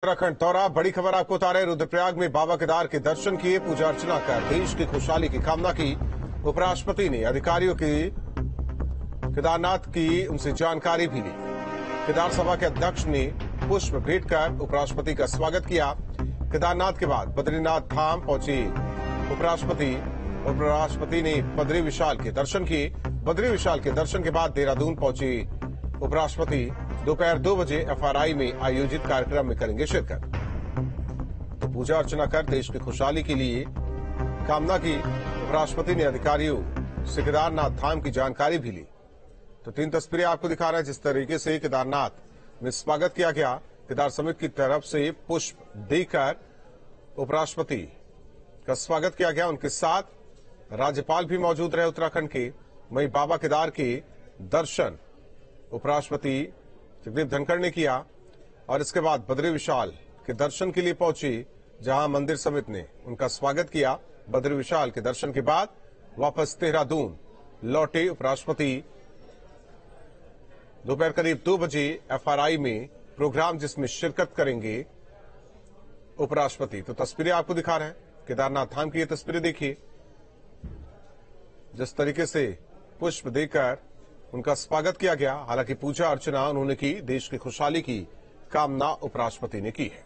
उत्तराखंड दौरा, बड़ी खबर आपको बता रहे रुद्रप्रयाग में बाबा केदार के दर्शन किए, पूजा अर्चना कर, देश की खुशहाली की कामना की। उपराष्ट्रपति ने अधिकारियों की, केदारनाथ की उनसे जानकारी भी ली। केदार सभा के अध्यक्ष ने पुष्प भेंट कर उपराष्ट्रपति का स्वागत किया। केदारनाथ के बाद बद्रीनाथ धाम पहुँचे। उपराष्ट्रपति उपराष्ट्रपति ने बद्री विशाल के दर्शन किए। बद्री विशाल के दर्शन के बाद देहरादून पहुँचे। उपराष्ट्रपति दोपहर दो बजे एफआरआई में आयोजित कार्यक्रम में करेंगे शिरकत। तो पूजा अर्चना कर देश की खुशहाली के लिए कामना की उपराष्ट्रपति ने अधिकारियों से केदारनाथ धाम की जानकारी भी ली। तो तीन तस्वीरें आपको दिखा रहे हैं, जिस तरीके से केदारनाथ में स्वागत किया गया। केदार समिति की तरफ़ से पुष्प देकर उपराष्ट्रपति का स्वागत किया गया। उनके साथ राज्यपाल भी मौजूद रहे उत्तराखंड के। वहीं बाबा केदार के दर्शन उपराष्ट्रपति जगदीप धनखड़ ने किया और इसके बाद बद्री विशाल के दर्शन के लिए पहुँची, जहाँ मंदिर समिति ने उनका स्वागत किया। बद्री विशाल के दर्शन के बाद वापस देहरादून लौटे उपराष्ट्रपति। दोपहर करीब दो बजे एफआरआई में प्रोग्राम जिसमें शिरकत करेंगे उपराष्ट्रपति। तो तस्वीरें आपको दिखा रहे हैं। केदारनाथ धाम की ये तस्वीरें देखिए। जिस तरीके से पुष्प देकर उनका स्वागत किया गया। हालाँकि पूजा अर्चना उन्होंने की, देश की खुशहाली की कामना उपराष्ट्रपति ने की है।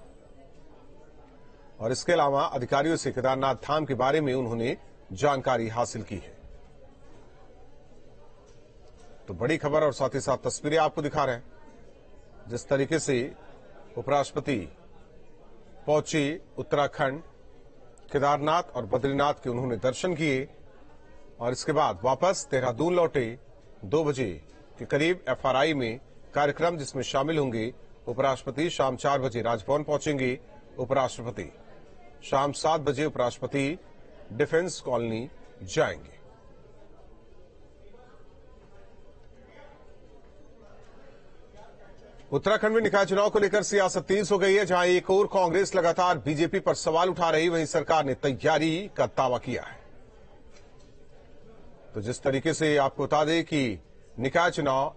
और इसके अलावा अधिकारियों से केदारनाथ धाम के बारे में उन्होंने जानकारी हासिल की है। तो बड़ी खबर और साथ ही साथ तस्वीरें आपको दिखा रहे हैं। जिस तरीके से उपराष्ट्रपति पहुँचे उत्तराखंड, केदारनाथ और बद्रीनाथ के उन्होंने दर्शन किए और इसके बाद वापस देहरादून लौटे दो बजे के करीब एफआरआई में कार्यक्रम जिसमें शामिल होंगे उपराष्ट्रपति, शाम चार बजे राजभवन पहुँचेंगे उपराष्ट्रपति। शाम सात बजे उपराष्ट्रपति, डिफेंस कॉलोनी जाएँगे। उत्तराखंड में निकाय चुनाव को लेकर सियासत तेज हो गई है, जहाँ एक और कांग्रेस लगातार बीजेपी पर सवाल उठा रही, वहीं सरकार ने तैयारी का दावा किया है। तो जिस तरीके से आपको बता दें कि निकाय चुनाव